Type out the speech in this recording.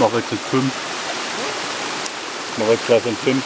mache ich jetzt 5. Mache ich gleich mit 5.